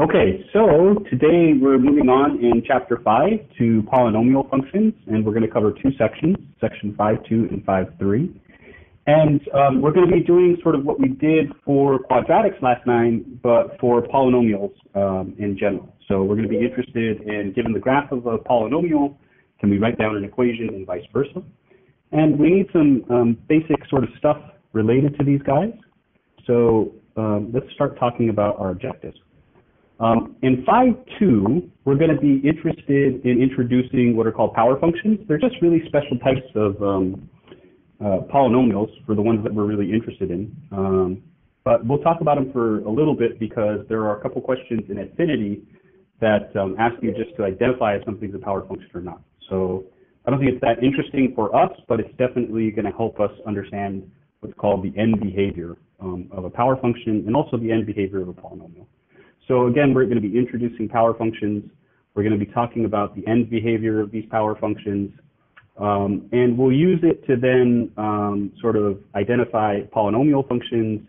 Okay, so today we're moving on in chapter 5 to polynomial functions, and we're going to cover two sections, section 5.2 and 5.3. And um, we're going to be doing sort of what we did for quadratics last night, but for polynomials um, in general. So we're going to be interested in, given the graph of a polynomial, can we write down an equation and vice versa? And we need some um, basic sort of stuff related to these guys. So um, let's start talking about our objectives. Um, in 5.2, we're going to be interested in introducing what are called power functions. They're just really special types of um, uh, polynomials for the ones that we're really interested in. Um, but we'll talk about them for a little bit because there are a couple questions in Edfinity that um, ask you just to identify if something's a power function or not. So I don't think it's that interesting for us, but it's definitely going to help us understand what's called the end behavior um, of a power function and also the end behavior of a polynomial. So again, we're going to be introducing power functions. We're going to be talking about the end behavior of these power functions. Um, and we'll use it to then um, sort of identify polynomial functions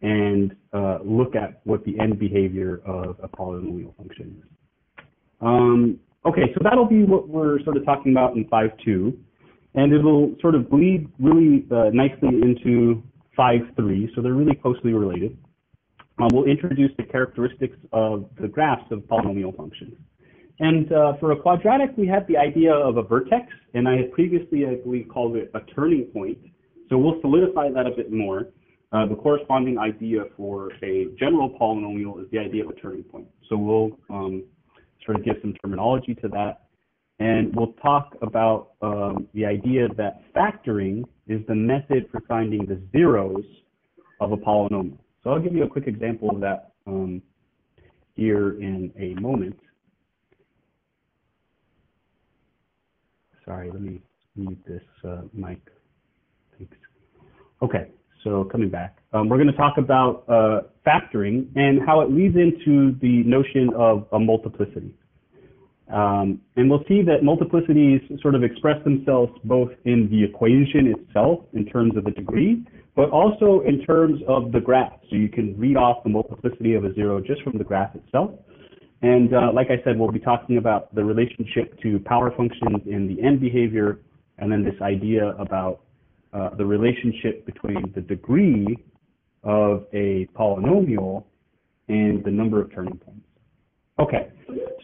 and uh, look at what the end behavior of a polynomial function is. Um, okay, so that'll be what we're sort of talking about in 5.2. And it'll sort of bleed really uh, nicely into 5.3, so they're really closely related uh, we'll introduce the characteristics of the graphs of polynomial functions. And uh, for a quadratic, we have the idea of a vertex, and I had previously, I believe, called it a turning point. So we'll solidify that a bit more. Uh, the corresponding idea for a general polynomial is the idea of a turning point. So we'll um, sort of give some terminology to that. And we'll talk about um, the idea that factoring is the method for finding the zeros of a polynomial. So I'll give you a quick example of that um, here in a moment. Sorry, let me mute this uh, mic. Thanks. Okay, so coming back. Um, we're going to talk about uh, factoring and how it leads into the notion of a multiplicity. Um, and we'll see that multiplicities sort of express themselves both in the equation itself in terms of the degree, but also in terms of the graph. So you can read off the multiplicity of a zero just from the graph itself. And uh, like I said, we'll be talking about the relationship to power functions in the end behavior, and then this idea about uh, the relationship between the degree of a polynomial and the number of turning points. Okay,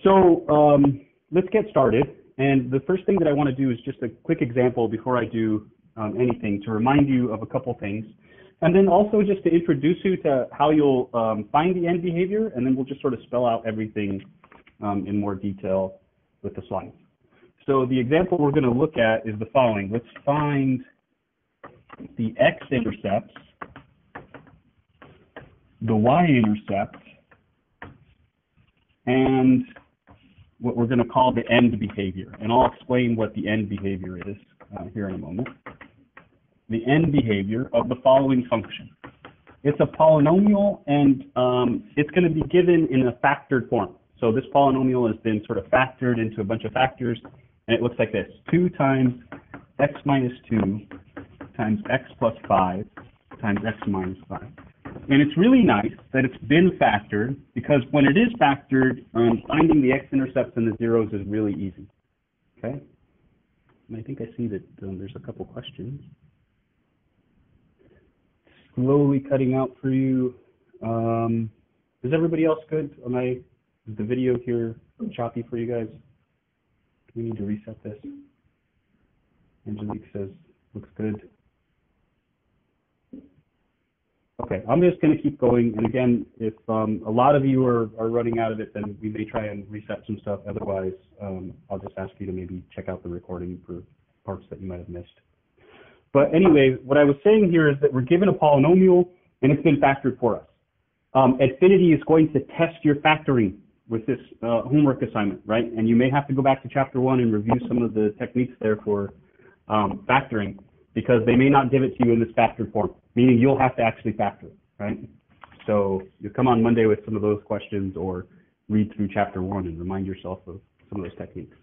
so um, let's get started. And the first thing that I want to do is just a quick example before I do um, anything to remind you of a couple things. And then also just to introduce you to how you'll um, find the end behavior, and then we'll just sort of spell out everything um, in more detail with the slides. So the example we're going to look at is the following. Let's find the x-intercepts, the y-intercept, and what we're going to call the end behavior. And I'll explain what the end behavior is uh, here in a moment the end behavior of the following function. It's a polynomial, and um, it's going to be given in a factored form. So this polynomial has been sort of factored into a bunch of factors, and it looks like this. 2 times x minus 2 times x plus 5 times x minus 5. And it's really nice that it's been factored, because when it is factored, um, finding the x-intercepts and the zeros is really easy. Okay? And I think I see that um, there's a couple questions slowly cutting out for you. Um, is everybody else good? Am I, is the video here choppy for you guys? We need to reset this? Angelique says, looks good. Okay, I'm just going to keep going. And again, if um, a lot of you are, are running out of it, then we may try and reset some stuff. Otherwise, um, I'll just ask you to maybe check out the recording for parts that you might have missed. But anyway, what I was saying here is that we're given a polynomial and it's been factored for us. Um, Edfinity is going to test your factoring with this uh, homework assignment, right? And you may have to go back to chapter one and review some of the techniques there for um, factoring because they may not give it to you in this factored form, meaning you'll have to actually factor it, right? So you come on Monday with some of those questions or read through chapter one and remind yourself of some of those techniques.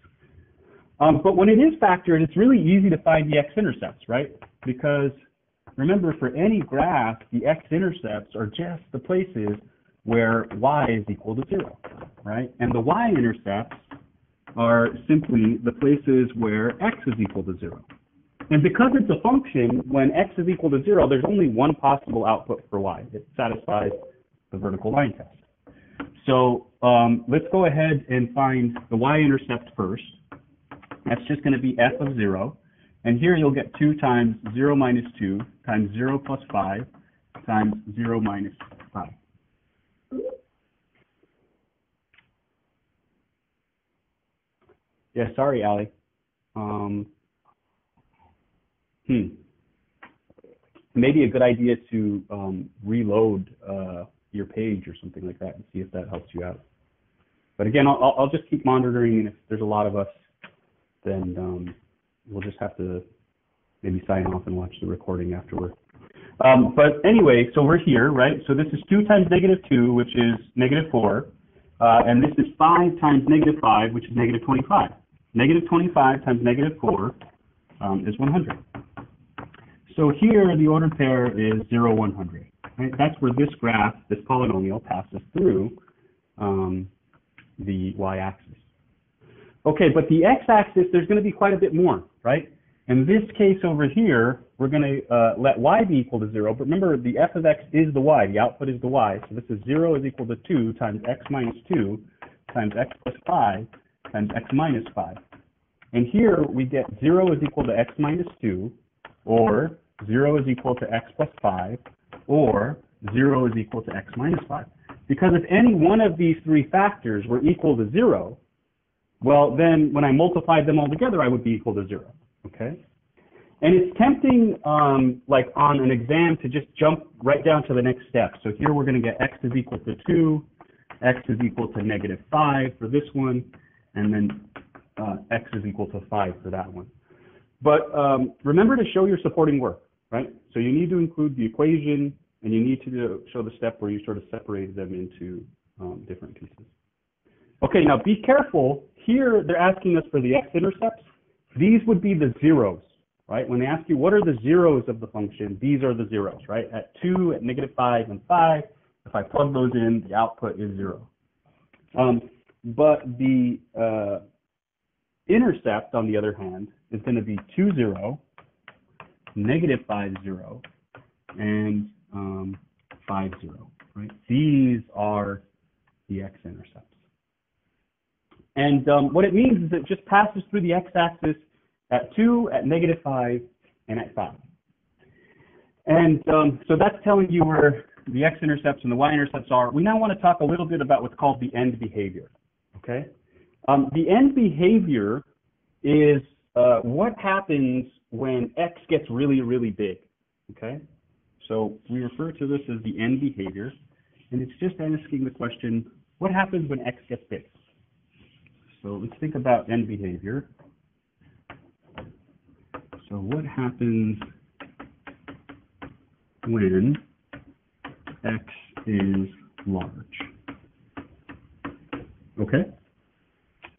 Um, but when it is factored, it's really easy to find the x-intercepts, right? Because remember, for any graph, the x-intercepts are just the places where y is equal to 0, right? And the y-intercepts are simply the places where x is equal to 0. And because it's a function, when x is equal to 0, there's only one possible output for y. It satisfies the vertical line test. So um, let's go ahead and find the y-intercept first. That's just going to be f of 0. And here you'll get 2 times 0 minus 2 times 0 plus 5 times 0 minus 5. Yeah, sorry, Ali. Um, hmm. Maybe a good idea to um, reload uh, your page or something like that and see if that helps you out. But again, I'll, I'll just keep monitoring, and if there's a lot of us, then um, we'll just have to maybe sign off and watch the recording afterward. Um, but anyway, so we're here, right? So this is 2 times negative 2, which is negative 4. Uh, and this is 5 times negative 5, which is negative 25. Negative 25 times negative 4 um, is 100. So here, the ordered pair is 0, 100. Right? That's where this graph, this polynomial, passes through um, the y-axis. Okay, but the x-axis, there's going to be quite a bit more, right? In this case over here, we're going to uh, let y be equal to 0. But remember, the f of x is the y. The output is the y. So this is 0 is equal to 2 times x minus 2 times x plus 5 times x minus 5. And here we get 0 is equal to x minus 2, or 0 is equal to x plus 5, or 0 is equal to x minus 5. Because if any one of these three factors were equal to 0, well, then when I multiplied them all together, I would be equal to 0. Okay? And it's tempting, um, like on an exam, to just jump right down to the next step. So here we're going to get x is equal to 2, x is equal to negative 5 for this one, and then uh, x is equal to 5 for that one. But um, remember to show your supporting work, right? So you need to include the equation, and you need to show the step where you sort of separated them into um, different pieces. Okay, now be careful. Here they're asking us for the x-intercepts. These would be the zeros, right? When they ask you what are the zeros of the function, these are the zeros, right? At 2, at negative 5, and 5, if I plug those in, the output is 0. Um, but the uh, intercept, on the other hand, is going to be 2, 0, negative 5, 0, and um, 5, 0, right? These are the x-intercepts. And um, what it means is it just passes through the x-axis at 2, at negative 5, and at 5. And um, so that's telling you where the x-intercepts and the y-intercepts are. We now want to talk a little bit about what's called the end behavior. Okay? Um, the end behavior is uh, what happens when x gets really, really big. Okay? So we refer to this as the end behavior, and it's just asking the question, what happens when x gets big? So let's think about end behavior. So what happens when x is large? Okay?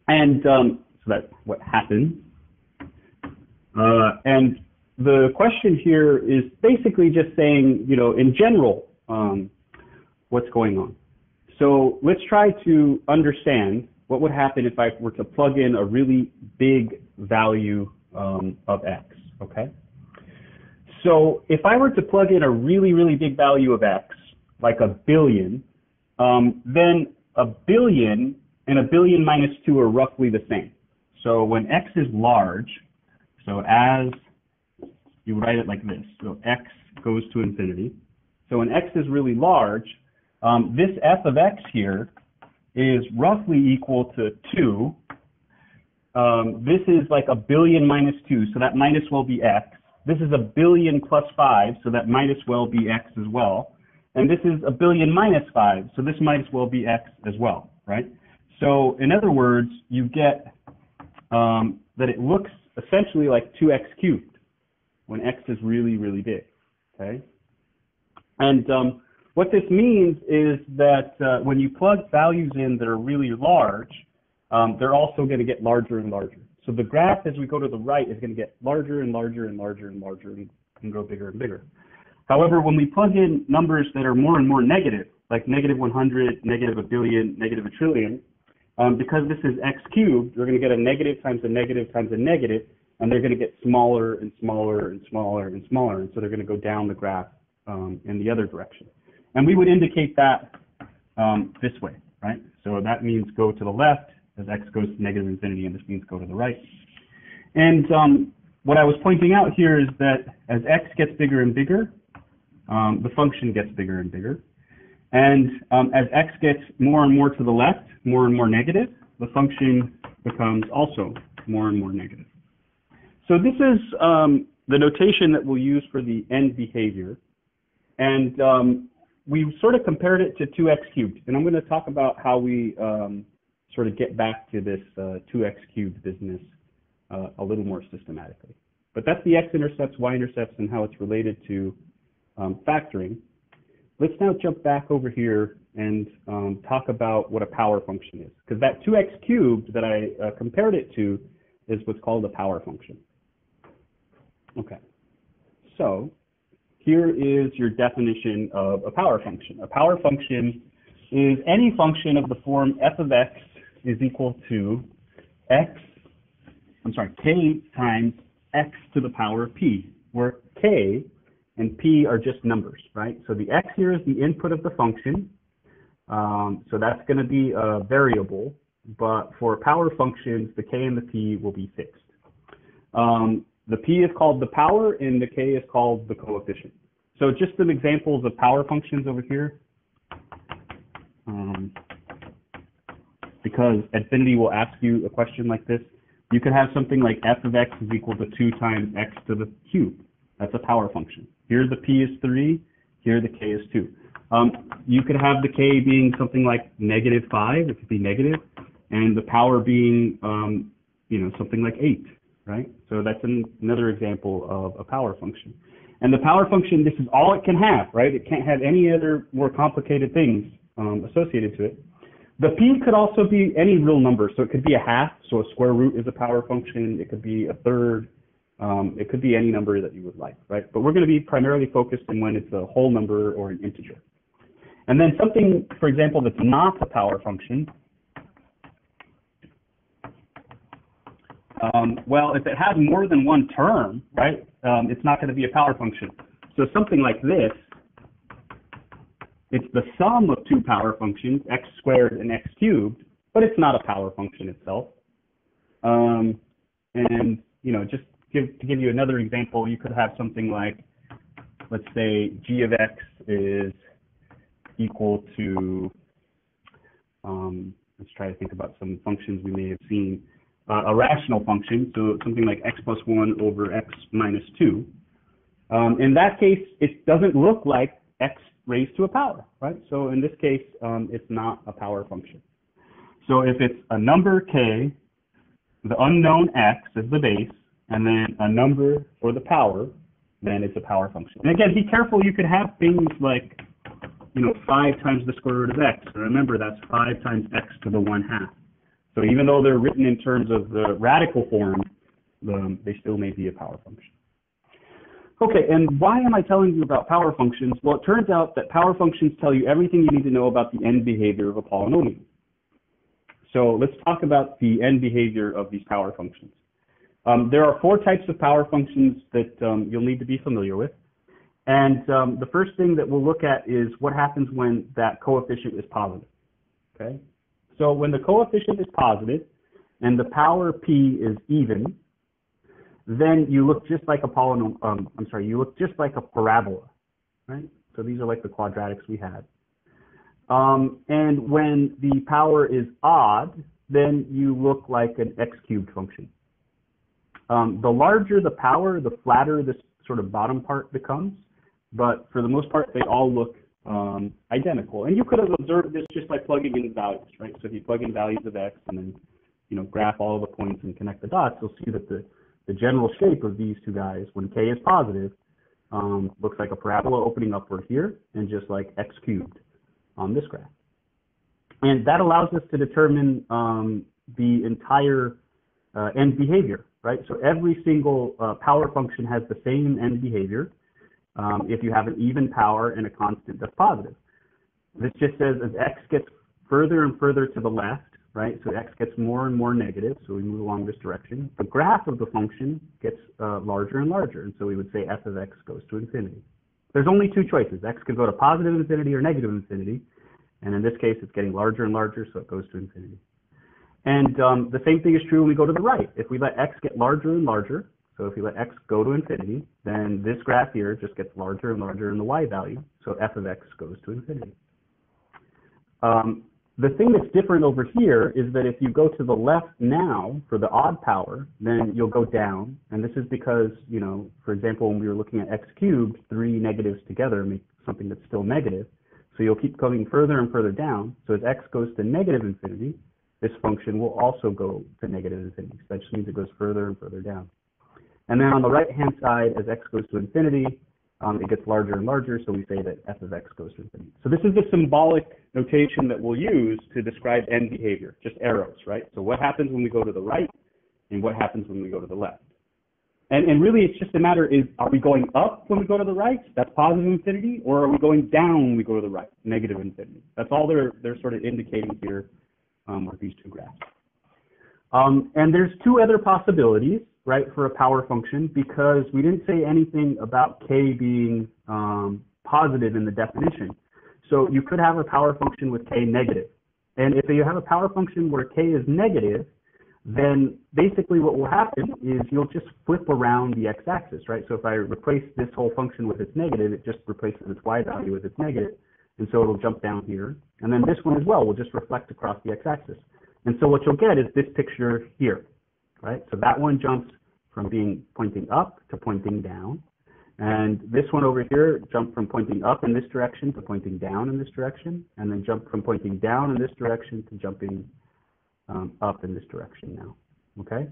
And um, so that's what happens. Uh, and the question here is basically just saying, you know, in general, um, what's going on. So let's try to understand what would happen if I were to plug in a really big value um, of x, okay? So if I were to plug in a really, really big value of x, like a billion, um, then a billion and a billion minus 2 are roughly the same. So when x is large, so as you write it like this, so x goes to infinity. So when x is really large, um, this f of x here is roughly equal to 2. Um, this is like a billion minus 2, so that might as well be x. This is a billion plus 5, so that might as well be x as well. And this is a billion minus 5, so this might as well be x as well, right? So in other words, you get um, that it looks essentially like 2x cubed when x is really, really big, okay? And um, what this means is that uh, when you plug values in that are really large, um, they're also going to get larger and larger. So the graph as we go to the right is going to get larger and larger and larger and larger and, and grow bigger and bigger. However, when we plug in numbers that are more and more negative, like negative 100, negative a billion, negative a trillion, um, because this is x cubed, we're going to get a negative times a negative times a negative, and they're going to get smaller and smaller and smaller and smaller, and so they're going to go down the graph um, in the other direction. And we would indicate that um, this way, right? So that means go to the left as x goes to negative infinity, and this means go to the right. And um, what I was pointing out here is that as x gets bigger and bigger, um, the function gets bigger and bigger. And um, as x gets more and more to the left, more and more negative, the function becomes also more and more negative. So this is um, the notation that we'll use for the end behavior. And um, we sort of compared it to 2x cubed. And I'm going to talk about how we um, sort of get back to this uh, 2x cubed business uh, a little more systematically. But that's the x-intercepts, y-intercepts, and how it's related to um, factoring. Let's now jump back over here and um, talk about what a power function is. Because that 2x cubed that I uh, compared it to is what's called a power function. Okay, so here is your definition of a power function. A power function is any function of the form f of x is equal to x, I'm sorry, k times x to the power of p, where k and p are just numbers, right? So the x here is the input of the function. Um, so that's going to be a variable, but for power functions, the k and the p will be fixed. Um, the p is called the power, and the k is called the coefficient. So just some examples of power functions over here. Um, because Edfinity will ask you a question like this. You could have something like f of x is equal to 2 times x to the cube. That's a power function. Here the p is 3, here the k is 2. Um, you could have the k being something like negative 5, it could be negative, and the power being, um, you know, something like 8, right? So that's an, another example of a power function. And the power function, this is all it can have, right? It can't have any other more complicated things um, associated to it. The p could also be any real number. So it could be a half, so a square root is a power function. It could be a third. Um, it could be any number that you would like, right? But we're going to be primarily focused on when it's a whole number or an integer. And then something, for example, that's not a power function, um, well, if it has more than one term, right, um, it's not going to be a power function. So something like this it's the sum of two power functions, x squared and x cubed, but it's not a power function itself. Um, and, you know, just give, to give you another example, you could have something like, let's say g of x is equal to, um, let's try to think about some functions we may have seen, uh, a rational function, so something like x plus 1 over x minus 2. Um, in that case, it doesn't look like x raised to a power, right? So in this case, um, it's not a power function. So if it's a number k, the unknown x is the base, and then a number for the power, then it's a power function. And again, be careful, you could have things like, you know, 5 times the square root of x. Remember, that's 5 times x to the 1 half. So even though they're written in terms of the radical form, um, they still may be a power function. Okay, and why am I telling you about power functions? Well, it turns out that power functions tell you everything you need to know about the end behavior of a polynomial. So let's talk about the end behavior of these power functions. Um, there are four types of power functions that um, you'll need to be familiar with. And um, the first thing that we'll look at is what happens when that coefficient is positive. Okay, so when the coefficient is positive and the power p is even, then you look just like a polynomial, um, I'm sorry, you look just like a parabola, right? So these are like the quadratics we had. Um, and when the power is odd, then you look like an x cubed function. Um, the larger the power, the flatter this sort of bottom part becomes, but for the most part, they all look um, identical. And you could have observed this just by plugging in values, right? So if you plug in values of x and then, you know, graph all the points and connect the dots, you'll see that the the general shape of these two guys, when k is positive, um, looks like a parabola opening upward here, and just like x cubed on this graph. And that allows us to determine um, the entire uh, end behavior, right? So every single uh, power function has the same end behavior um, if you have an even power and a constant that's positive. This just says as x gets further and further to the left, right, so x gets more and more negative, so we move along this direction, the graph of the function gets uh, larger and larger, and so we would say f of x goes to infinity. There's only two choices. x could go to positive infinity or negative infinity, and in this case, it's getting larger and larger, so it goes to infinity. And um, the same thing is true when we go to the right. If we let x get larger and larger, so if we let x go to infinity, then this graph here just gets larger and larger in the y value, so f of x goes to infinity. Um, the thing that's different over here is that if you go to the left now for the odd power, then you'll go down. And this is because, you know, for example, when we were looking at x cubed, three negatives together make something that's still negative. So you'll keep going further and further down. So as x goes to negative infinity, this function will also go to negative infinity. So that just means it goes further and further down. And then on the right-hand side, as x goes to infinity, um, it gets larger and larger, so we say that f of x goes to infinity. So this is the symbolic notation that we'll use to describe end behavior, just arrows, right? So what happens when we go to the right, and what happens when we go to the left. And, and really, it's just a matter is, are we going up when we go to the right, that's positive infinity, or are we going down when we go to the right, negative infinity? That's all they're, they're sort of indicating here um, with these two graphs. Um, and there's two other possibilities right, for a power function because we didn't say anything about k being um, positive in the definition. So you could have a power function with k negative. And if you have a power function where k is negative, then basically what will happen is you'll just flip around the x-axis, right? So if I replace this whole function with its negative, it just replaces its y value with its negative, and so it'll jump down here. And then this one as well will just reflect across the x-axis. And so what you'll get is this picture here, right? So that one jumps from being pointing up to pointing down. And this one over here jumped from pointing up in this direction to pointing down in this direction, and then jumped from pointing down in this direction to jumping um, up in this direction now. Okay?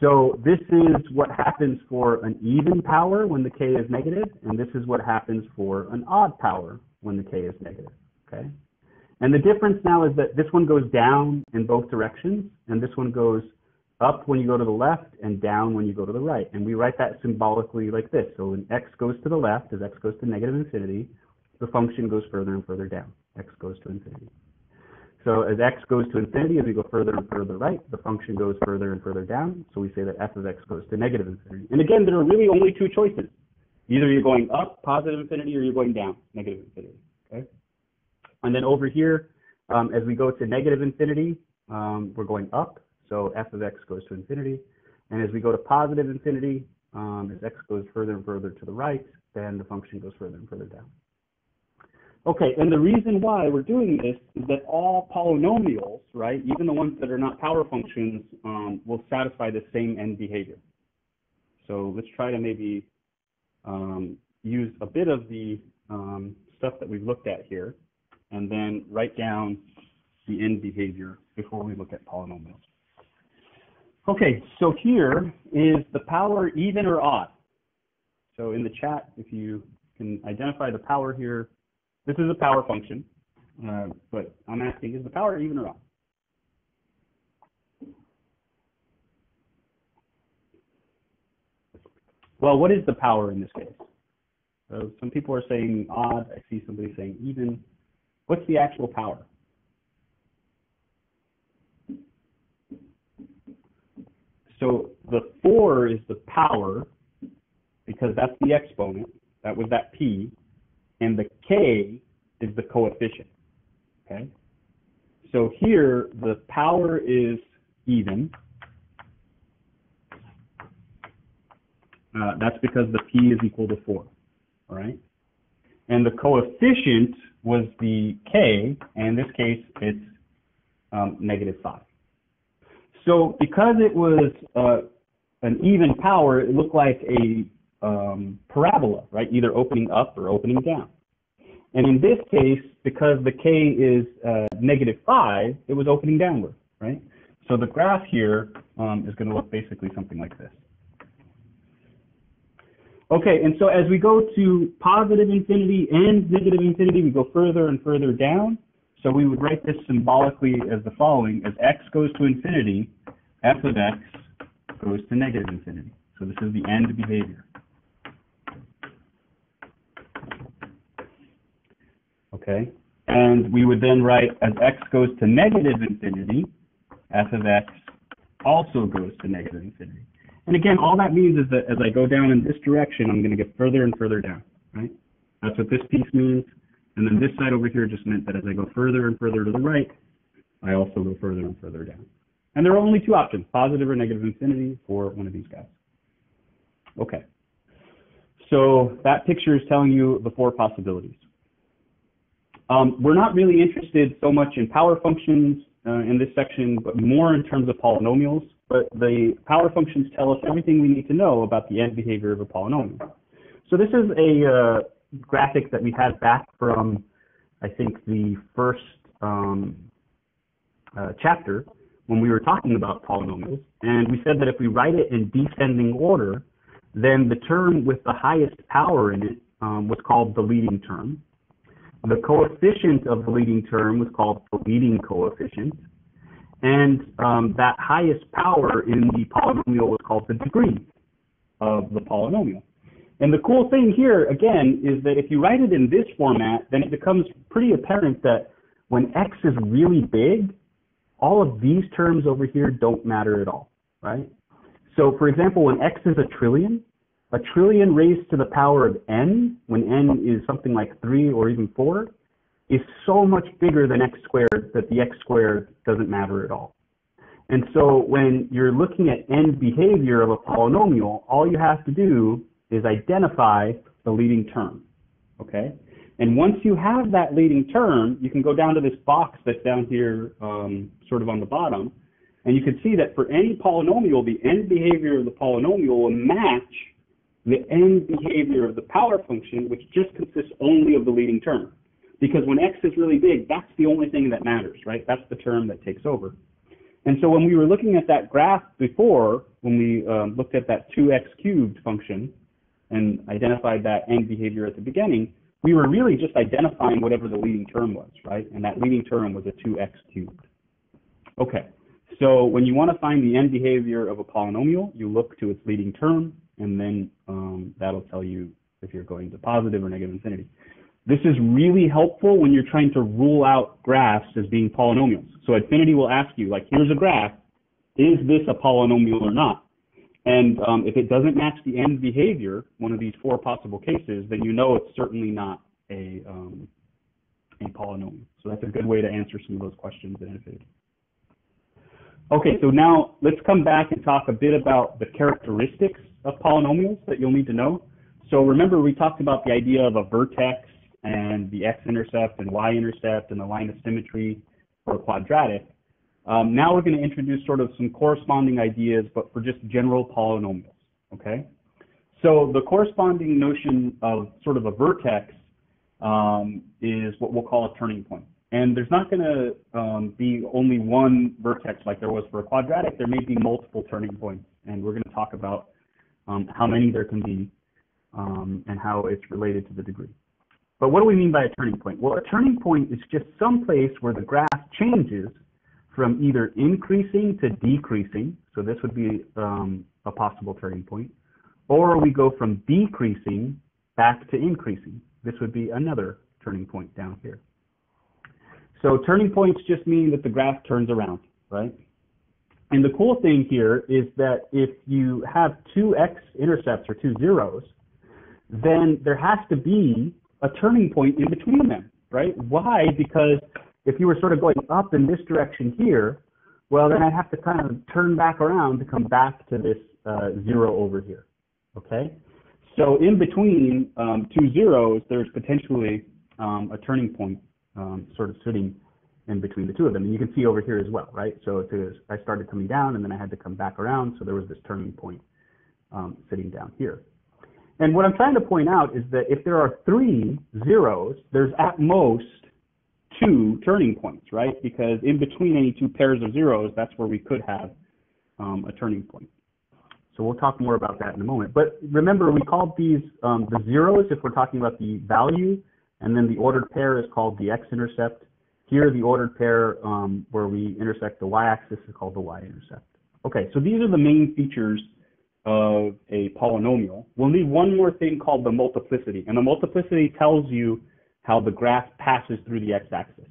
So this is what happens for an even power when the k is negative, and this is what happens for an odd power when the k is negative. Okay? And the difference now is that this one goes down in both directions, and this one goes up when you go to the left and down when you go to the right. And we write that symbolically like this. So when x goes to the left, as x goes to negative infinity, the function goes further and further down. x goes to infinity. So as x goes to infinity, as we go further and further right, the function goes further and further down. So we say that f of x goes to negative infinity. And again, there are really only two choices. Either you're going up, positive infinity, or you're going down, negative infinity. Okay. And then over here, um, as we go to negative infinity, um, we're going up. So f of x goes to infinity. And as we go to positive infinity, um, as x goes further and further to the right, then the function goes further and further down. Okay, and the reason why we're doing this is that all polynomials, right, even the ones that are not power functions, um, will satisfy the same end behavior. So let's try to maybe um, use a bit of the um, stuff that we've looked at here, and then write down the end behavior before we look at polynomials. Okay, so here is the power even or odd. So in the chat, if you can identify the power here, this is a power function, uh, but I'm asking, is the power even or odd? Well, what is the power in this case? So some people are saying odd. I see somebody saying even. What's the actual power? So the 4 is the power, because that's the exponent. That was that p. And the k is the coefficient. Okay? So here, the power is even. Uh, that's because the p is equal to 4. All right? And the coefficient was the k, and in this case, it's um, negative 5. So because it was uh, an even power, it looked like a um, parabola, right? Either opening up or opening down. And in this case, because the k is uh, negative 5, it was opening downward, right? So the graph here um, is going to look basically something like this. Okay, and so as we go to positive infinity and negative infinity, we go further and further down. So we would write this symbolically as the following. As x goes to infinity, f of x goes to negative infinity. So this is the end behavior. Okay. And we would then write as x goes to negative infinity, f of x also goes to negative infinity. And again, all that means is that as I go down in this direction, I'm going to get further and further down, right? That's what this piece means. And then this side over here just meant that as I go further and further to the right, I also go further and further down. And there are only two options, positive or negative infinity for one of these guys. Okay. So that picture is telling you the four possibilities. Um, we're not really interested so much in power functions uh, in this section, but more in terms of polynomials. But the power functions tell us everything we need to know about the end behavior of a polynomial. So this is a uh, graphic that we had back from, I think, the first um, uh, chapter when we were talking about polynomials. And we said that if we write it in descending order, then the term with the highest power in it um, was called the leading term. The coefficient of the leading term was called the leading coefficient. And um, that highest power in the polynomial was called the degree of the polynomial. And the cool thing here, again, is that if you write it in this format, then it becomes pretty apparent that when x is really big, all of these terms over here don't matter at all, right? So for example, when x is a trillion, a trillion raised to the power of n, when n is something like 3 or even 4, is so much bigger than x squared that the x squared doesn't matter at all. And so when you're looking at end behavior of a polynomial, all you have to do is identify the leading term, okay? And once you have that leading term, you can go down to this box that's down here um, sort of on the bottom, and you can see that for any polynomial, the end behavior of the polynomial will match the end behavior of the power function, which just consists only of the leading term. Because when x is really big, that's the only thing that matters, right? That's the term that takes over. And so when we were looking at that graph before, when we um, looked at that 2x cubed function and identified that end behavior at the beginning, we were really just identifying whatever the leading term was, right? And that leading term was a 2x cubed. Okay, so when you want to find the end behavior of a polynomial, you look to its leading term, and then um, that'll tell you if you're going to positive or negative infinity. This is really helpful when you're trying to rule out graphs as being polynomials. So Edfinity will ask you, like, here's a graph. Is this a polynomial or not? And um, if it doesn't match the end behavior, one of these four possible cases, then you know it's certainly not a, um, a polynomial. So that's a good way to answer some of those questions in Edfinity. Okay, so now let's come back and talk a bit about the characteristics of polynomials that you'll need to know. So remember we talked about the idea of a vertex and the x-intercept and y-intercept and the line of symmetry for a quadratic. Um, now we're going to introduce sort of some corresponding ideas, but for just general polynomials, okay? So the corresponding notion of sort of a vertex um, is what we'll call a turning point. And there's not going to um, be only one vertex like there was for a quadratic. There may be multiple turning points, and we're going to talk about um, how many there can be um, and how it's related to the degree. But what do we mean by a turning point? Well, a turning point is just some place where the graph changes from either increasing to decreasing, so this would be um, a possible turning point, or we go from decreasing back to increasing. This would be another turning point down here. So turning points just mean that the graph turns around, right? And the cool thing here is that if you have two x-intercepts or two zeros, then there has to be a turning point in between them, right? Why? Because if you were sort of going up in this direction here, well, then I'd have to kind of turn back around to come back to this uh, zero over here, okay? So in between um, two zeros, there's potentially um, a turning point um, sort of sitting in between the two of them. And you can see over here as well, right? So was, I started coming down and then I had to come back around, so there was this turning point um, sitting down here. And what I'm trying to point out is that if there are three zeros, there's at most two turning points, right? Because in between any two pairs of zeros, that's where we could have um, a turning point. So we'll talk more about that in a moment. But remember, we called these um, the zeros if we're talking about the value, and then the ordered pair is called the x-intercept. Here, the ordered pair um, where we intersect the y-axis is called the y-intercept. Okay, so these are the main features of a polynomial, we'll need one more thing called the multiplicity. And the multiplicity tells you how the graph passes through the x-axis.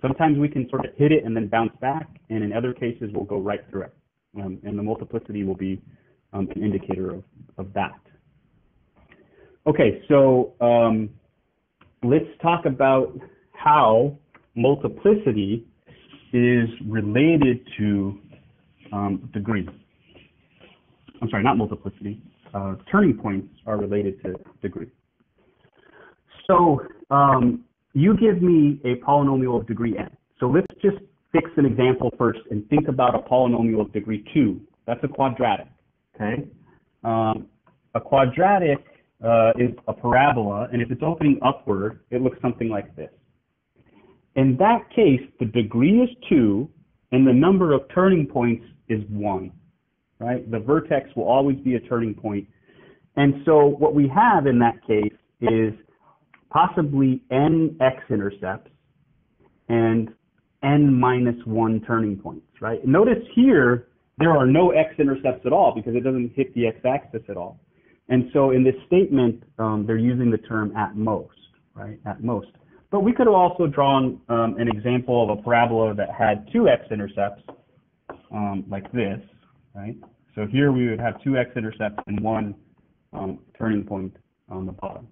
Sometimes we can sort of hit it and then bounce back, and in other cases we'll go right through it. Um, and the multiplicity will be um, an indicator of, of that. Okay, so um, let's talk about how multiplicity is related to um, degree. I'm sorry, not multiplicity. Uh, turning points are related to degree. So um, you give me a polynomial of degree n. So let's just fix an example first and think about a polynomial of degree 2. That's a quadratic, okay? Um, a quadratic uh, is a parabola, and if it's opening upward, it looks something like this. In that case, the degree is 2, and the number of turning points is 1, right? The vertex will always be a turning point. And so what we have in that case is possibly n x-intercepts and n minus 1 turning points, right? Notice here, there are no x-intercepts at all because it doesn't hit the x-axis at all. And so in this statement, um, they're using the term at most, right, at most. But we could have also drawn um, an example of a parabola that had two x-intercepts, um, like this, right? So here we would have two x-intercepts and one um, turning point on the bottom.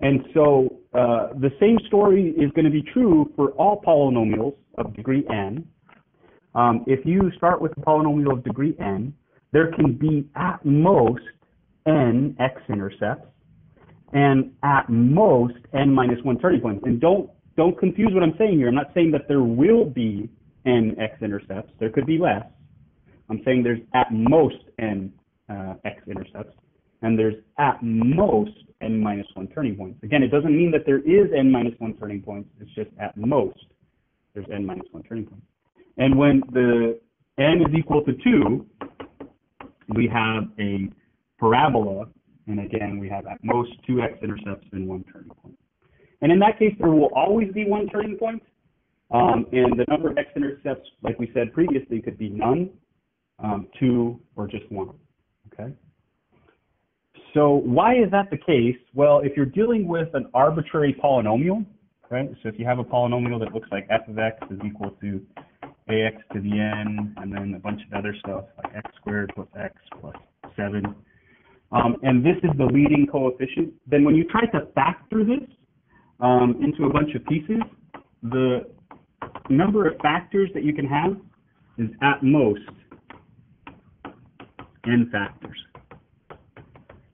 And so uh, the same story is going to be true for all polynomials of degree n. Um, if you start with a polynomial of degree n, there can be at most n x-intercepts and at most n minus 1 turning points. And don't don't confuse what I'm saying here. I'm not saying that there will be n x-intercepts. There could be less. I'm saying there's at most n uh, x-intercepts, and there's at most n minus 1 turning points. Again, it doesn't mean that there is n minus 1 turning points. It's just at most there's n minus 1 turning points. And when the n is equal to 2, we have a parabola, and again, we have at most two x-intercepts and one turning point. And in that case, there will always be one turning point, um, and the number of x-intercepts, like we said previously, could be none, um, two, or just one, okay? So why is that the case? Well, if you're dealing with an arbitrary polynomial, right? So if you have a polynomial that looks like f of x is equal to ax to the n, and then a bunch of other stuff like x squared plus x plus 7, um, and this is the leading coefficient, then when you try to factor this um, into a bunch of pieces, the number of factors that you can have is at most n factors.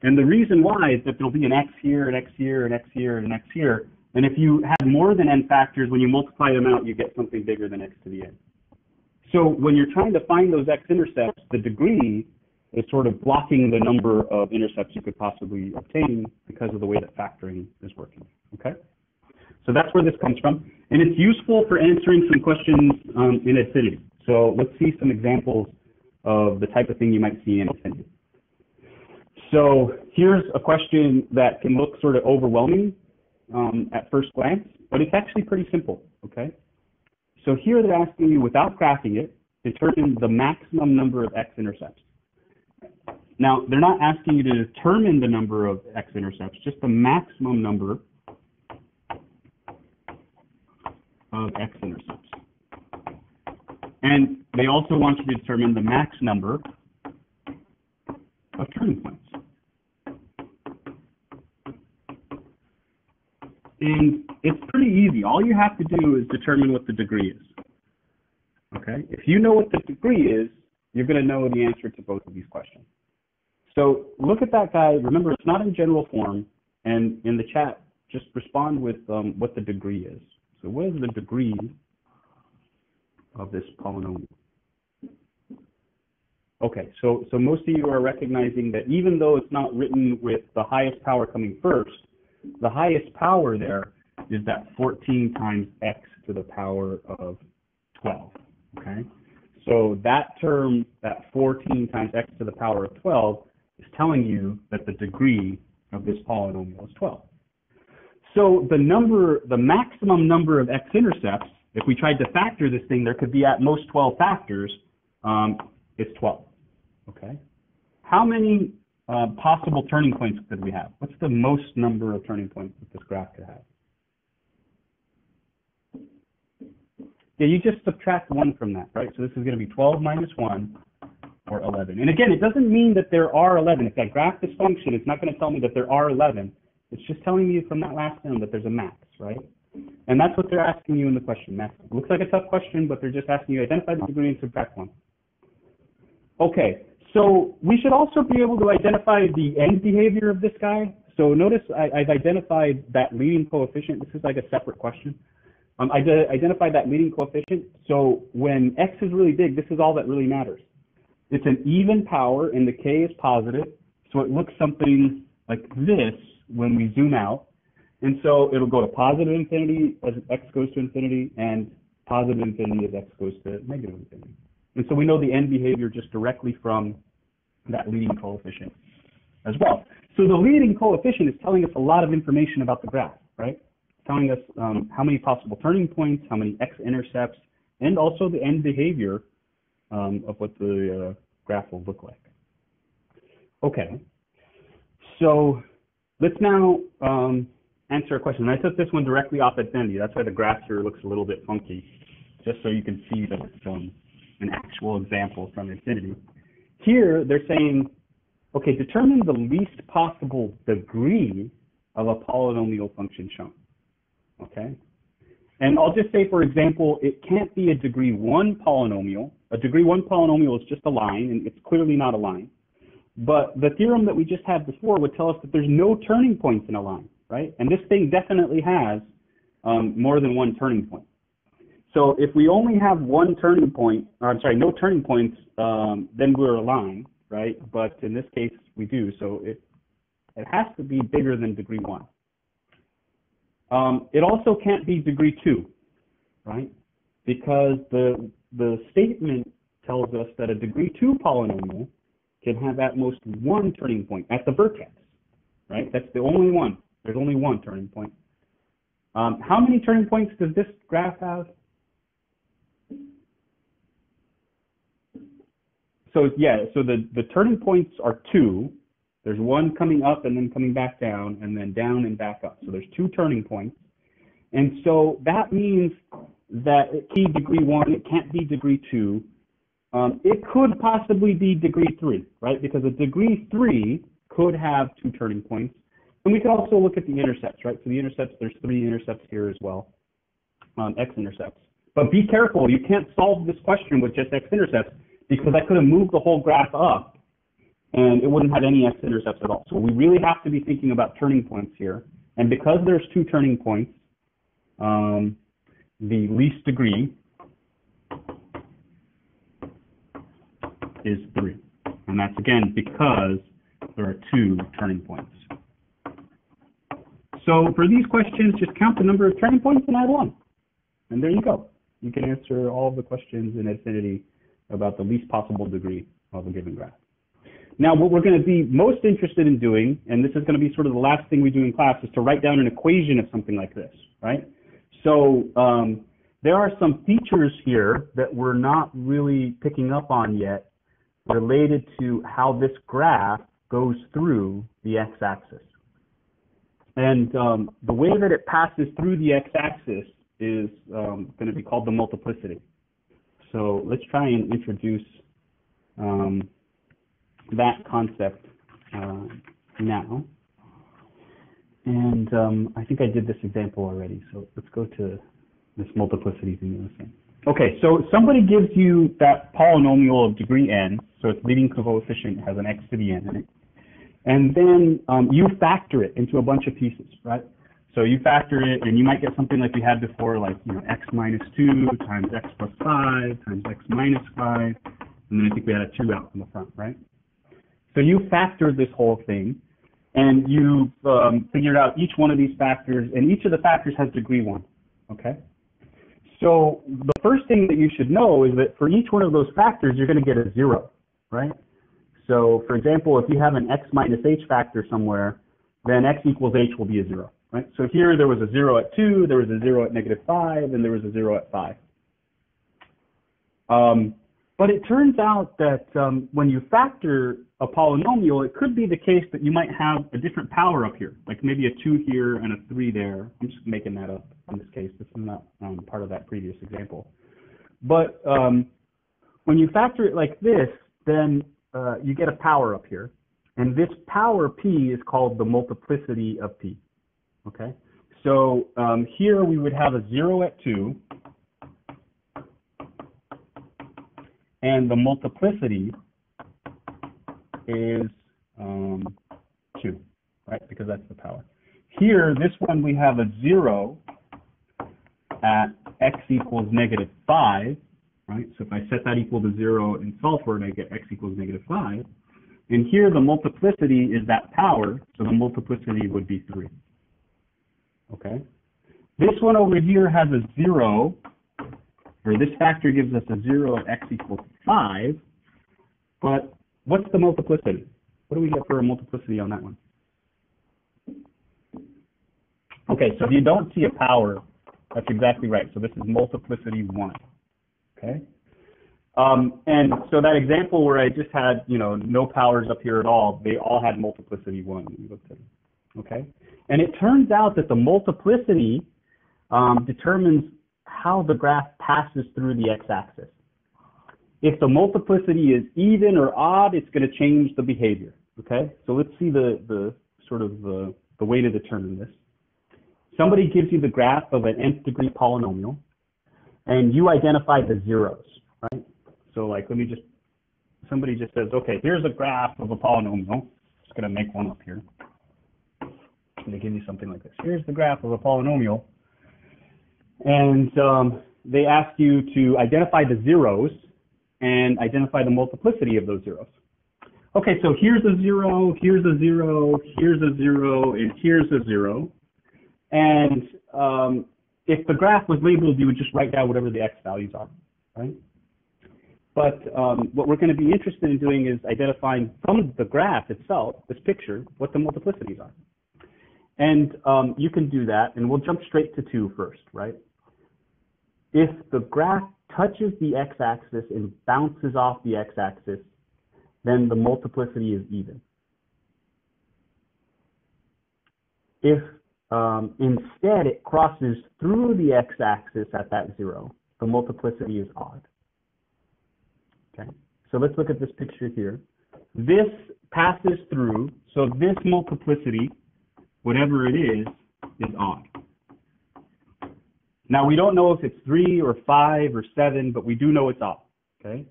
And the reason why is that there'll be an x here, an x here, an x here, and an x here. And if you have more than n factors, when you multiply them out, you get something bigger than x to the n. So when you're trying to find those x-intercepts, the degree is sort of blocking the number of intercepts you could possibly obtain because of the way that factoring is working. Okay? So that's where this comes from. And it's useful for answering some questions um, in Edfinity. So let's see some examples of the type of thing you might see in Edfinity. So here's a question that can look sort of overwhelming um, at first glance, but it's actually pretty simple, okay? So here they're asking you, without graphing it, determine the maximum number of x-intercepts. Now, they're not asking you to determine the number of x-intercepts, just the maximum number of x-intercepts. And they also want you to determine the max number of turning points. And it's pretty easy. All you have to do is determine what the degree is. Okay? If you know what the degree is, you're going to know the answer to both of these questions. So look at that guy. Remember, it's not in general form. And in the chat, just respond with um, what the degree is. So what is the degree of this polynomial? Okay, so, so most of you are recognizing that even though it's not written with the highest power coming first, the highest power there is that 14 times x to the power of 12, okay? So that term, that 14 times x to the power of 12, is telling you that the degree of this polynomial is 12. So the number, the maximum number of x-intercepts, if we tried to factor this thing, there could be at most 12 factors. Um, it's 12, okay? How many uh, possible turning points could we have? What's the most number of turning points that this graph could have? Yeah, you just subtract 1 from that, right? So this is going to be 12 minus 1, or 11. And again, it doesn't mean that there are 11. If I graph this function, it's not going to tell me that there are 11. It's just telling me from that last term that there's a max, right? And that's what they're asking you in the question. Looks like a tough question, but they're just asking you identify the degree and subtract 1. Okay, so we should also be able to identify the end behavior of this guy. So notice I, have identified that leading coefficient. This is like a separate question. Um, I identified that leading coefficient. So when x is really big, this is all that really matters. It's an even power and the k is positive. So it looks something like this when we zoom out. And so it'll go to positive infinity as x goes to infinity and positive infinity as x goes to negative infinity. And so we know the end behavior just directly from that leading coefficient as well. So the leading coefficient is telling us a lot of information about the graph, right? telling us um, how many possible turning points, how many x-intercepts, and also the end behavior um, of what the uh, graph will look like. Okay, so let's now um, answer a question. And I took this one directly off Edfinity. That's why the graph here looks a little bit funky, just so you can see that it's um, an actual example from Edfinity. Here, they're saying, okay, determine the least possible degree of a polynomial function shown. Okay? And I'll just say, for example, it can't be a degree one polynomial. A degree one polynomial is just a line, and it's clearly not a line. But the theorem that we just had before would tell us that there's no turning points in a line, right? And this thing definitely has um, more than one turning point. So if we only have one turning point, I'm sorry, no turning points, um, then we're a line, right? But in this case, we do. So it, it has to be bigger than degree one. Um, it also can't be degree two, right? Because the, the statement tells us that a degree two polynomial can have at most one turning point at the vertex, right? That's the only one. There's only one turning point. Um, how many turning points does this graph have? So yeah, so the, the turning points are two, there's one coming up and then coming back down and then down and back up. So there's two turning points. And so that means that key degree one, it can't be degree two. Um, it could possibly be degree three, right? Because a degree three could have two turning points. And we can also look at the intercepts, right? So the intercepts, there's three intercepts here as well, um, x-intercepts. But be careful, you can't solve this question with just x-intercepts because I could have moved the whole graph up and it wouldn't have any x-intercepts at all. So we really have to be thinking about turning points here. And because there's two turning points, um, the least degree is 3. And that's, again, because there are two turning points. So for these questions, just count the number of turning points and add 1. And there you go. You can answer all the questions in Edfinity about the least possible degree of a given graph. Now, what we're going to be most interested in doing, and this is going to be sort of the last thing we do in class, is to write down an equation of something like this, right? So um, there are some features here that we're not really picking up on yet related to how this graph goes through the x-axis. And um, the way that it passes through the x-axis is um, going to be called the multiplicity. So let's try and introduce um, that concept uh, now. And um, I think I did this example already, so let's go to this multiplicity thing Okay, so somebody gives you that polynomial of degree n, so its leading coefficient has an x to the n in it, and then um, you factor it into a bunch of pieces, right? So you factor it, and you might get something like we had before, like you know x minus 2 times x plus 5 times x minus 5, and then I think we had a 2 out in the front, right? So you factored this whole thing, and you um, figured out each one of these factors, and each of the factors has degree one, okay? So the first thing that you should know is that for each one of those factors, you're going to get a zero, right? So for example, if you have an x minus h factor somewhere, then x equals h will be a zero, right? So here there was a zero at 2, there was a zero at negative 5, and there was a zero at 5. Um, but it turns out that um, when you factor a polynomial, it could be the case that you might have a different power up here, like maybe a 2 here and a 3 there. I'm just making that up in this case. This is not um, part of that previous example. But um, when you factor it like this, then uh, you get a power up here. And this power p is called the multiplicity of p. Okay? So um, here we would have a 0 at 2. And the multiplicity is um, 2, right? Because that's the power. Here, this one we have a 0 at x equals negative 5, right? So if I set that equal to 0 and solve for it, I get x equals negative 5. And here the multiplicity is that power, so the multiplicity would be 3. Okay? This one over here has a 0, or this factor gives us a 0 at x equals 5, but what's the multiplicity? What do we get for a multiplicity on that one? Okay, so if you don't see a power, that's exactly right. So this is multiplicity 1. Okay? Um, and so that example where I just had, you know, no powers up here at all, they all had multiplicity 1. We looked at them. Okay? And it turns out that the multiplicity um, determines how the graph passes through the x-axis. If the multiplicity is even or odd, it's going to change the behavior. Okay? So let's see the, the sort of the, the way to determine this somebody gives you the graph of an nth degree polynomial, and you identify the zeros, right? So like, let me just, somebody just says, okay, here's a graph of a polynomial. Just gonna make one up here. They give you something like this. Here's the graph of a polynomial. And um, they ask you to identify the zeros and identify the multiplicity of those zeros. Okay, so here's a zero, here's a zero, here's a zero, and here's a zero. And um, if the graph was labeled, you would just write down whatever the x values are, right? But um, what we're going to be interested in doing is identifying from the graph itself, this picture, what the multiplicities are. And um, you can do that, and we'll jump straight to 2 first, right? If the graph touches the x-axis and bounces off the x-axis, then the multiplicity is even. If um, instead, it crosses through the x-axis at that zero. The multiplicity is odd. Okay, so let's look at this picture here. This passes through, so this multiplicity, whatever it is, is odd. Now, we don't know if it's 3 or 5 or 7, but we do know it's odd. Okay?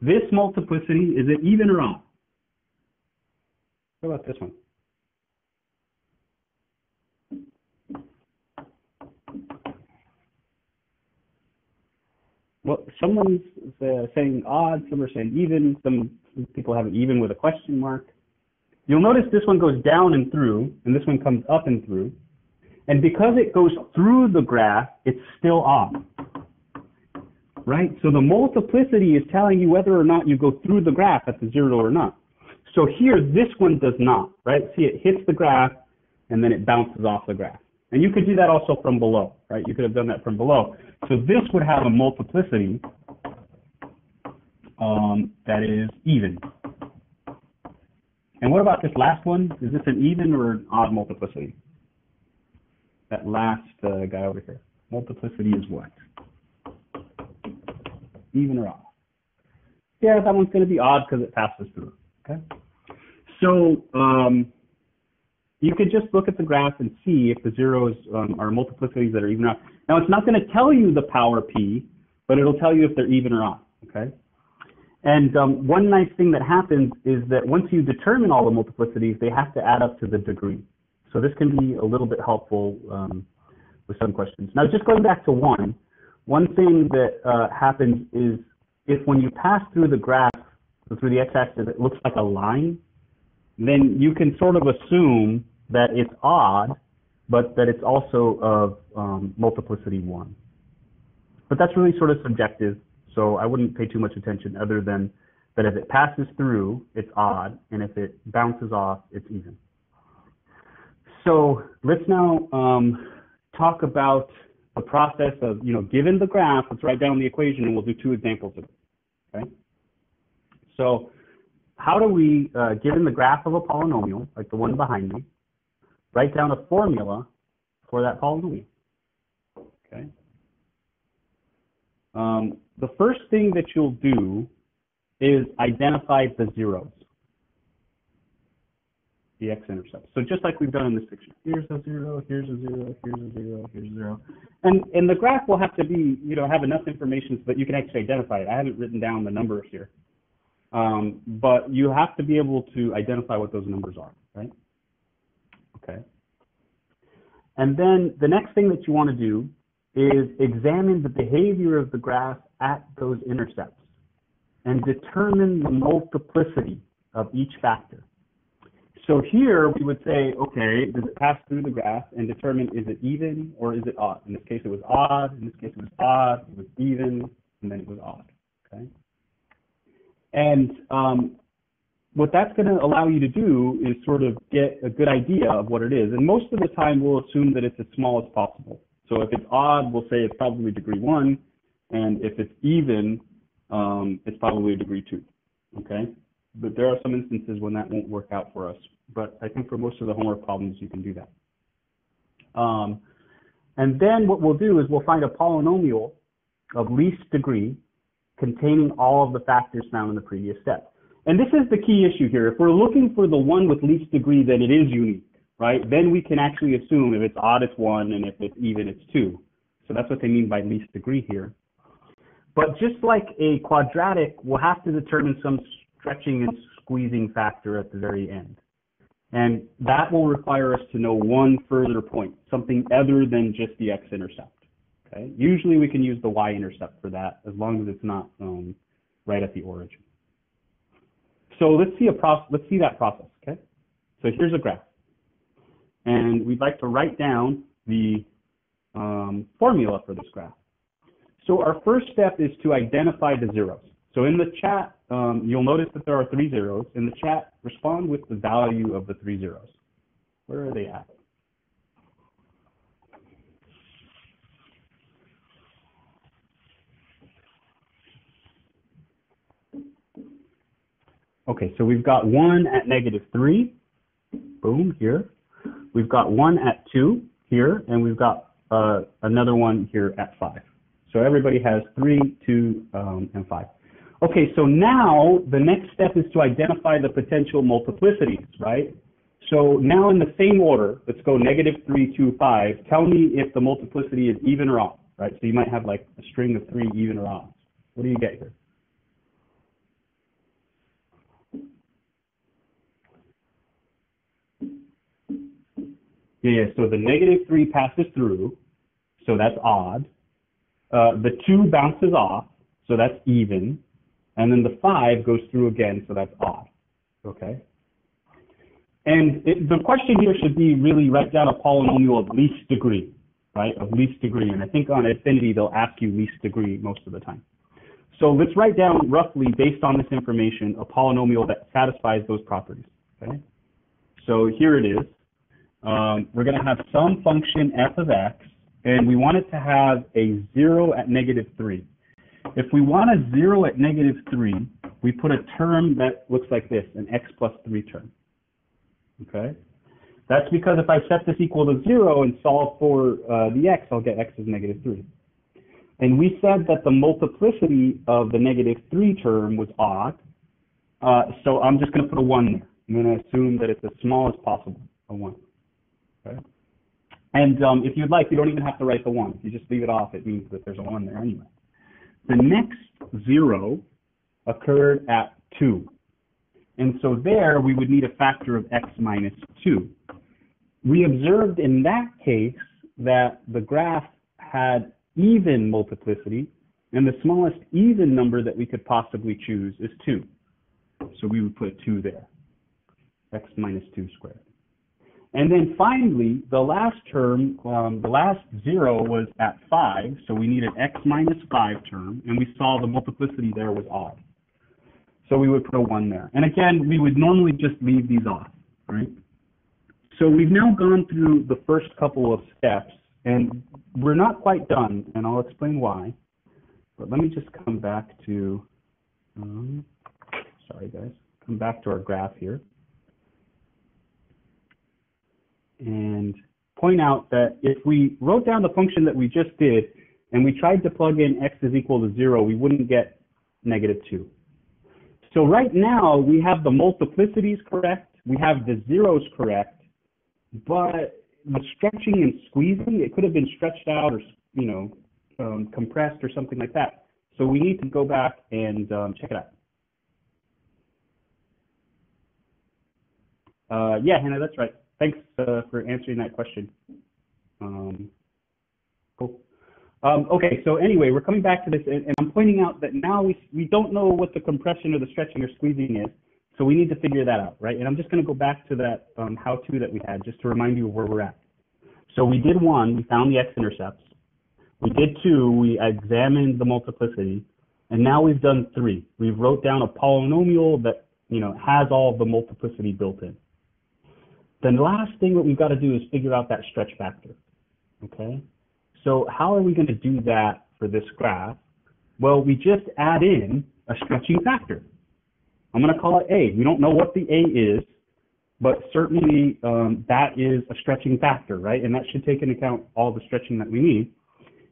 This multiplicity, is it even or odd? What about this one? Well, someone's uh, saying odd, some are saying even, some people have it even with a question mark. You'll notice this one goes down and through, and this one comes up and through. And because it goes through the graph, it's still odd. Right? So the multiplicity is telling you whether or not you go through the graph at the zero or not. So here, this one does not, right? See, it hits the graph, and then it bounces off the graph. And you could do that also from below, right? You could have done that from below. So this would have a multiplicity um, that is even. And what about this last one? Is this an even or an odd multiplicity? That last uh, guy over here. Multiplicity is what? Even or odd? Yeah, that one's going to be odd because it passes through. Okay. So um, you could just look at the graph and see if the zeros um, are multiplicities that are even or odd. Now, it's not going to tell you the power p, but it'll tell you if they're even or odd, okay? And um, one nice thing that happens is that once you determine all the multiplicities, they have to add up to the degree. So this can be a little bit helpful um, with some questions. Now, just going back to one, one thing that uh, happens is if when you pass through the graph, through the x-axis, it looks like a line, then you can sort of assume that it's odd but that it's also of um, multiplicity 1. But that's really sort of subjective, so I wouldn't pay too much attention other than that if it passes through, it's odd, and if it bounces off, it's even. So let's now um, talk about the process of, you know, given the graph, let's write down the equation and we'll do two examples of it, okay? So how do we, uh, given the graph of a polynomial, like the one behind me, write down a formula for that polynomial. Okay. um, the first thing that you'll do is identify the zeros, the x-intercepts. So just like we've done in this picture, here's a zero, here's a zero, here's a zero, here's a zero. And, and the graph will have to be, you know, have enough information so that you can actually identify it. I haven't written down the numbers here. Um, but you have to be able to identify what those numbers are, right? Okay. And then the next thing that you want to do is examine the behavior of the graph at those intercepts and determine the multiplicity of each factor. So here we would say, okay, does it pass through the graph and determine is it even or is it odd? In this case it was odd, in this case it was odd, it was even, and then it was odd, okay? And um, what that's going to allow you to do is sort of get a good idea of what it is. And most of the time we'll assume that it's as small as possible. So if it's odd, we'll say it's probably degree one, and if it's even, um, it's probably a degree two, okay? But there are some instances when that won't work out for us. But I think for most of the homework problems, you can do that. Um, and then what we'll do is we'll find a polynomial of least degree containing all of the factors found in the previous step. And this is the key issue here. If we're looking for the one with least degree, then it is unique, right? Then we can actually assume if it's odd, it's one, and if it's even, it's two. So that's what they mean by least degree here. But just like a quadratic, we'll have to determine some stretching and squeezing factor at the very end. And that will require us to know one further point, something other than just the x-intercept. Okay? Usually we can use the y-intercept for that, as long as it's not um, right at the origin. So let's see a process. Let's see that process. Okay. So here's a graph, and we'd like to write down the um, formula for this graph. So our first step is to identify the zeros. So in the chat, um, you'll notice that there are three zeros. In the chat, respond with the value of the three zeros. Where are they at? Okay, so we've got one at negative three, boom, here. We've got one at two here, and we've got uh, another one here at five. So everybody has three, two, um, and five. Okay, so now the next step is to identify the potential multiplicities, right? So now in the same order, let's go negative three, two, five. Tell me if the multiplicity is even or odd, right? So you might have like a string of three even or odds. What do you get here? Yeah, yeah, so the negative 3 passes through, so that's odd. Uh, the 2 bounces off, so that's even. And then the 5 goes through again, so that's odd. Okay? And it, the question here should be really write down a polynomial of least degree, right? Of least degree. And I think on Edfinity, they'll ask you least degree most of the time. So let's write down roughly, based on this information, a polynomial that satisfies those properties. Okay? So here it is um, we're going to have some function f of x, and we want it to have a 0 at negative 3. If we want a 0 at negative 3, we put a term that looks like this, an x plus 3 term. Okay? That's because if I set this equal to 0 and solve for uh, the x, I'll get x is negative 3. And we said that the multiplicity of the negative 3 term was odd, uh, so I'm just going to put a 1 there. I'm going to assume that it's as small as possible, a 1. Okay? And um, if you'd like, you don't even have to write the 1. If you just leave it off, it means that there's a 1 there anyway. The next 0 occurred at 2. And so there, we would need a factor of x minus 2. We observed in that case that the graph had even multiplicity, and the smallest even number that we could possibly choose is 2. So we would put 2 there, x minus 2 squared. And then finally, the last term, um, the last zero was at 5, so we need an x minus 5 term, and we saw the multiplicity there was odd. So we would put a 1 there. And again, we would normally just leave these off, right? So we've now gone through the first couple of steps, and we're not quite done, and I'll explain why. But let me just come back to, um, sorry guys, come back to our graph here and point out that if we wrote down the function that we just did, and we tried to plug in x is equal to 0, we wouldn't get negative 2. So right now, we have the multiplicities correct, we have the zeros correct, but the stretching and squeezing, it could have been stretched out or, you know, um, compressed or something like that. So we need to go back and um, check it out. Uh, yeah, Hannah, that's right. Thanks uh, for answering that question. Um, cool. Um, okay, so anyway, we're coming back to this, and, and, I'm pointing out that now we, we don't know what the compression or the stretching or squeezing is, so we need to figure that out, right? And I'm just going to go back to that um, how-to that we had, just to remind you of where we're at. So we did one, we found the x-intercepts. We did two, we examined the multiplicity, and now we've done three. We've wrote down a polynomial that you know has all the multiplicity built in. The last thing that we've got to do is figure out that stretch factor. Okay, so how are we going to do that for this graph? Well, we just add in a stretching factor. I'm going to call it A. We don't know what the A is, but certainly um, that is a stretching factor, right? And that should take into account all the stretching that we need.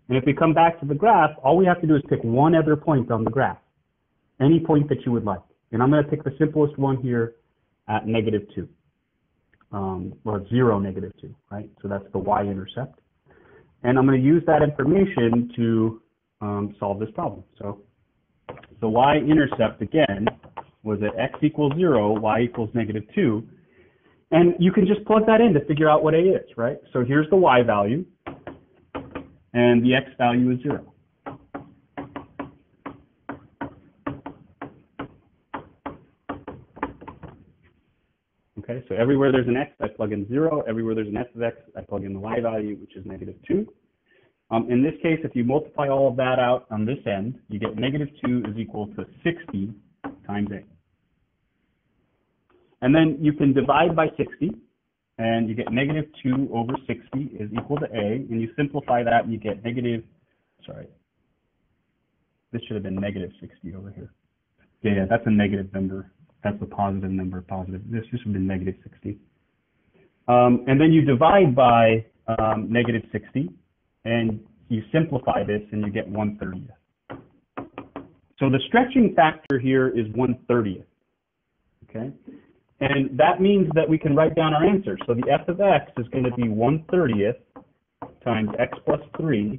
And if we come back to the graph, all we have to do is pick one other point on the graph, any point that you would like. And I'm going to pick the simplest one here at negative 2, um, or 0, negative 2, right? So that's the y-intercept. And I'm going to use that information to um, solve this problem. So the y-intercept, again, was at x equals 0, y equals negative 2. And you can just plug that in to figure out what A is, right? So here's the Y value, and the X value is zero. Okay, so everywhere there's an X, I plug in zero. Everywhere there's an S of X, I plug in the Y value, which is negative two. Um, in this case, if you multiply all of that out on this end, you get negative 2 is equal to 60 times A. And then you can divide by 60, and you get negative 2 over 60 is equal to A, and you simplify that, and you get negative, sorry, this should have been negative 60 over here. Yeah, yeah, that's a negative number. That's a positive number, positive. This should have been negative 60. Um, and then you divide by um, negative 60, and you simplify this, and you get 1 30th. So the stretching factor here is 1 30th. Okay? And that means that we can write down our answer. So the f of x is going to be 1 30th times x plus 3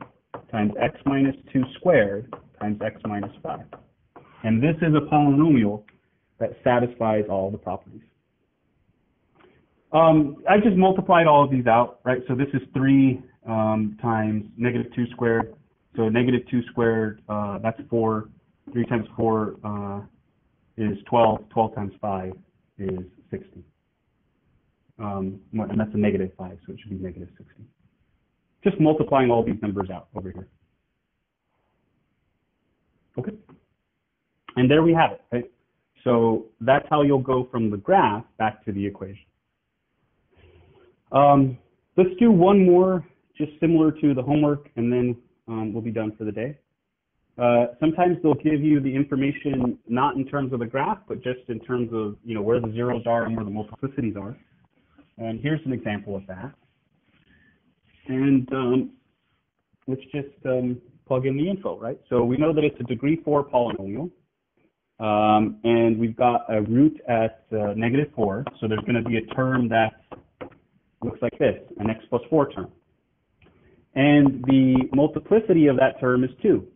times x minus 2 squared times x minus 5. And this is a polynomial that satisfies all the properties. Um, I just multiplied all of these out, right? So this is 3 um, times negative 2 squared. So negative 2 squared, uh, that's 4. 3 times 4 uh, is 12. 12 times 5 is 60. Um, and that's a negative 5, so it should be negative 60. Just multiplying all these numbers out over here. Okay. And there we have it, right? So that's how you'll go from the graph back to the equation. Um, let's do one more, just similar to the homework, and then um, we'll be done for the day. Uh, sometimes they'll give you the information not in terms of the graph, but just in terms of you know where the zeros are and where the multiplicities are. And here's an example of that. And um, let's just um, plug in the info, right? So we know that it's a degree 4 polynomial. Um, and we've got a root at uh, negative 4. So there's going to be a term that looks like this, an x plus 4 term. And the multiplicity of that term is 2.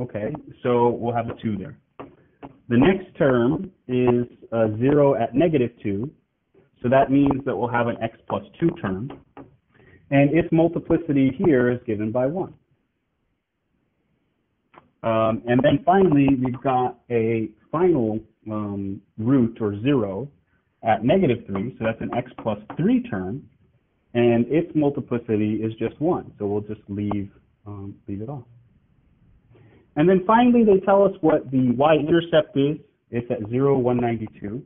Okay, so we'll have a 2 there. The next term is a 0 at negative 2, so that means that we'll have an x plus 2 term, and its multiplicity here is given by 1. Um, and then finally, we've got a final um, root, or 0, at negative 3, so that's an x plus 3 term, and its multiplicity is just 1, so we'll just leave, um, leave it off. And then finally, they tell us what the y-intercept is. It's at 0, 192.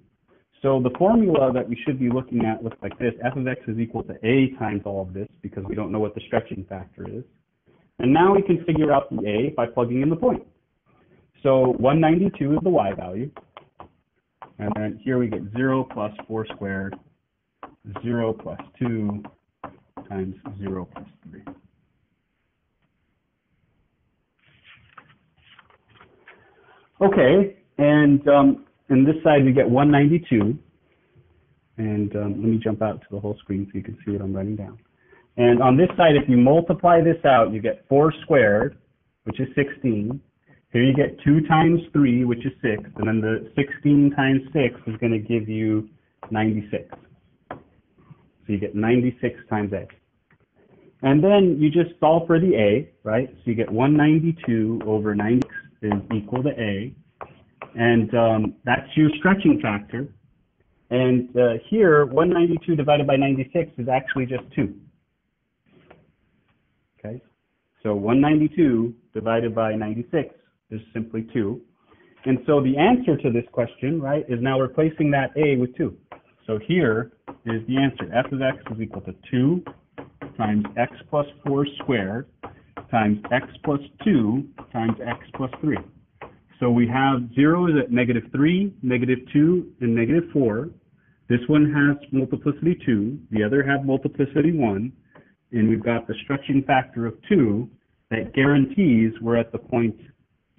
So the formula that we should be looking at looks like this. f of x is equal to a times all of this because we don't know what the stretching factor is. And now we can figure out the A by plugging in the point. So 192 is the Y value. And then here we get 0 plus 4 squared, 0 plus 2 times 0 plus 3. Okay, and um, in this side we get 192. And um, let me jump out to the whole screen so you can see what I'm writing down. And on this side, if you multiply this out, you get 4 squared, which is 16. Here you get 2 times 3, which is 6. And then the 16 times 6 is going to give you 96. So you get 96 times a. And then you just solve for the a, right? So you get 192 over 96 is equal to a. And um, that's your stretching factor. And uh, here, 192 divided by 96 is actually just 2. So 192 divided by 96 is simply 2. And so the answer to this question, right, is now replacing that a with 2. So here is the answer. f of x is equal to 2 times x plus 4 squared times x plus 2 times x plus 3. So we have 0 is at negative 3, negative 2, and negative 4. This one has multiplicity 2, the other have multiplicity 1, and we've got the stretching factor of 2 that guarantees we're at the point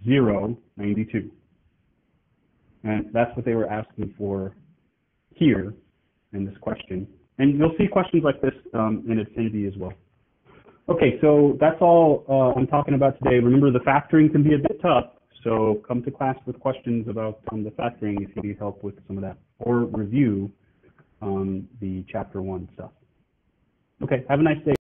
0, 92. And that's what they were asking for here in this question. And you'll see questions like this um, in Edfinity as well. Okay, so that's all uh, I'm talking about today. Remember, the factoring can be a bit tough, so come to class with questions about um, the factoring if you need help with some of that, or review um, the chapter one stuff. Okay, have a nice day.